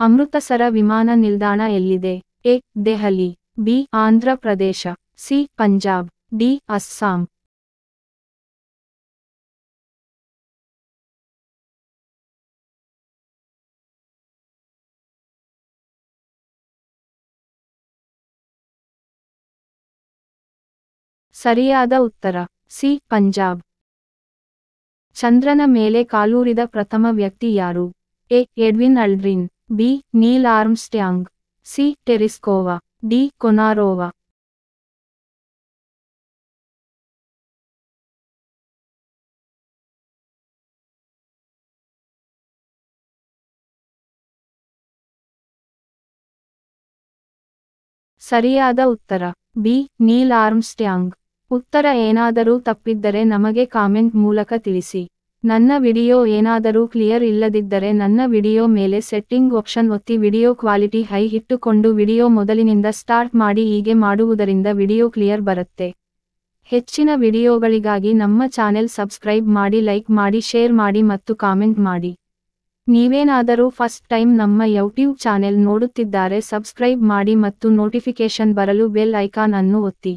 ಅಮೃತಸರ ವಿಮಾನ ನಿಲ್ದಾಣ ಎಲ್ಲಿದೆ? A. Delhi, B. Andhra Pradesh, C. Punjab, D. Assam. ಸರಿಯಾದ ಉತ್ತರ, ಸಿ. ಪಂಜಾಬ್. ಚಂದ್ರನ ಮೇಲೆ ಕಾಲೂರಿದ ಪ್ರಥಮ ವ್ಯಕ್ತಿ ಯಾರು? A. Edwin Aldrin. B. Neil Armstrong. C. Tereshkova. D. Konarova. ಸರಿಯಾದ ಉತ್ತರ. ಬಿ. Neil Armstrong. ಉತ್ತರ ಏನಾದರೂ ತಪ್ಪಿದ್ದರೆ ನಮಗೆ ಕಾಮೆಂಟ್ ಮೂಲಕ ತಿಳಿಸಿ. ನನ್ನ ವಿಡಿಯೋ ಏನಾದರೂ ಕ್ಲಿಯರ್ ಇಲ್ಲದಿದ್ದರೆ ನನ್ನ ವಿಡಿಯೋ ಮೇಲೆ ಸೆಟ್ಟಿಂಗ್ ಆಪ್ಷನ್ ಒತ್ತಿ ವಿಡಿಯೋ ಕ್ವಾಲಿಟಿ ಹೈ ಇಟ್ಟುಕೊಂಡು ವಿಡಿಯೋ ಮೊದಲಿನಿಂದ ಸ್ಟಾರ್ಟ್ ಮಾಡಿ ಹೀಗೆ ಮಾಡುವುದರಿಂದ ವಿಡಿಯೋ ಕ್ಲಿಯರ್ ಬರುತ್ತೆ. ಹೆಚ್ಚಿನ ವಿಡಿಯೋಗಳಿಗಾಗಿ ನಮ್ಮ ಚಾನೆಲ್ ಸಬ್ಸ್ಕ್ರೈಬ್ ಮಾಡಿ ಲೈಕ್ ಮಾಡಿ ಶೇರ್ ಮಾಡಿ ಮತ್ತು ಕಾಮೆಂಟ್ ಮಾಡಿ. ನೀವೇನಾದರೂ ಫಸ್ಟ್ ಟೈಮ್ ನಮ್ಮ ಯೂಟ್ಯೂಬ್ ಚಾನೆಲ್ ನೋಡುತ್ತಿದ್ದಾರೆ ಸಬ್ಸ್ಕ್ರೈಬ್ ಮಾಡಿ ಮತ್ತು ನೋಟಿಫಿಕೇಶನ್ ಬರಲು ಬೆಲ್ ಐಕಾನ್ ಅನ್ನು ಒತ್ತಿ.